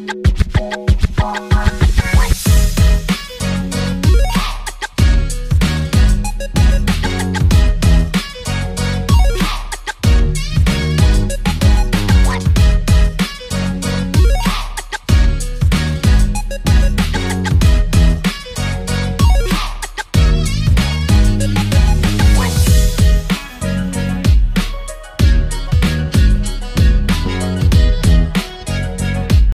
Oh.